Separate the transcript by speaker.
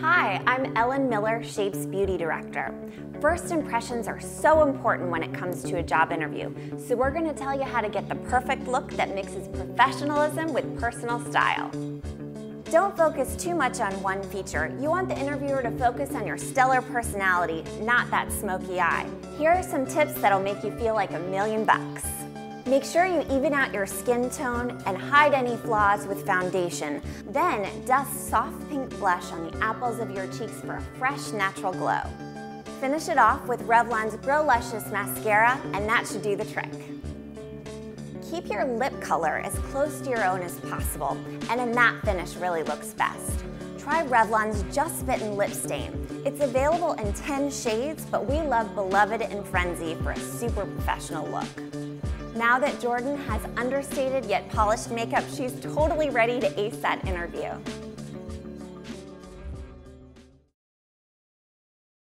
Speaker 1: Hi, I'm Ellen Miller, Shape's Beauty Director. First impressions are so important when it comes to a job interview, so we're going to tell you how to get the perfect look that mixes professionalism with personal style. Don't focus too much on one feature. You want the interviewer to focus on your stellar personality, not that smoky eye. Here are some tips that'll make you feel like a million bucks. Make sure you even out your skin tone and hide any flaws with foundation. Then dust soft pink blush on the apples of your cheeks for a fresh, natural glow. Finish it off with Revlon's Grow Luscious Mascara, and that should do the trick. Keep your lip color as close to your own as possible, and a matte finish really looks best. Try Revlon's Just Bitten Lip Stain. It's available in 10 shades, but we love Beloved and Frenzy for a super professional look. Now that Jordan has understated yet polished makeup, she's totally ready to ace that interview.